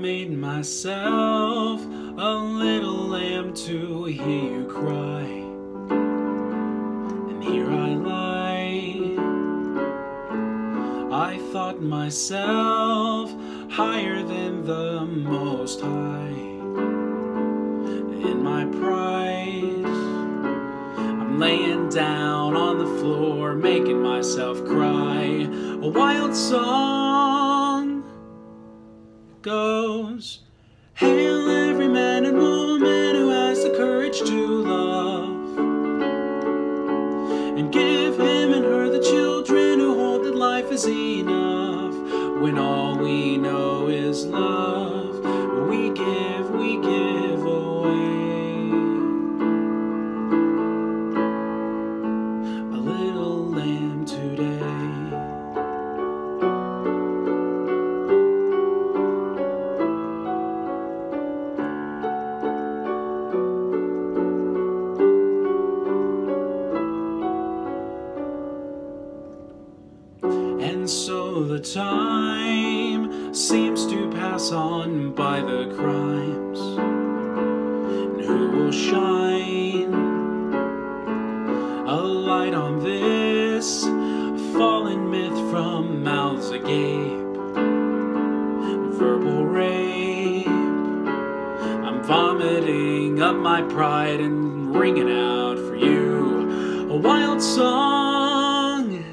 made myself a little lamb to hear you cry. And here I lie. I thought myself higher than the most high. In my pride, I'm laying down on the floor, making myself cry. A wild song goes Hail every man and woman who has the courage to love. And give him and her the children who hold that life is enough. When all we know is love, we give, the time seems to pass on by the crimes. And who will shine a light on this fallen myth from mouths agape? Verbal rape. I'm vomiting up my pride and wringing out for you a wild song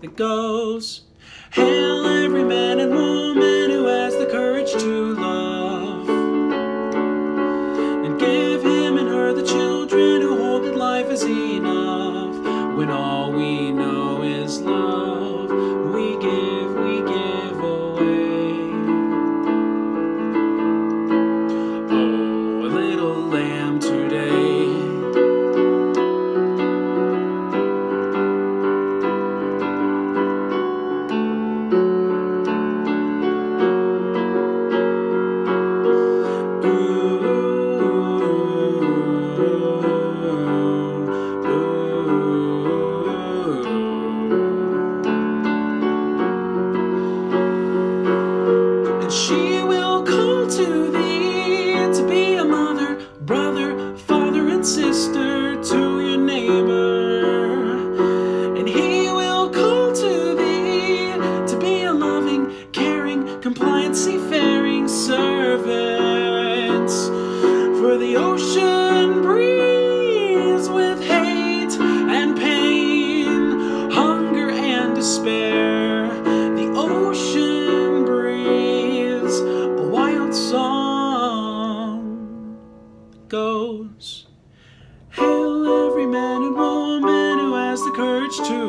that goes Hail every man and woman who has the courage to love. And give him and her the children who hold that life is enough When all we know is love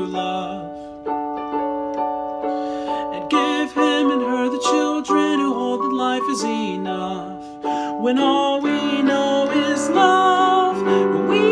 love. And give him and her the children who hold that life is enough. When all we know is love, we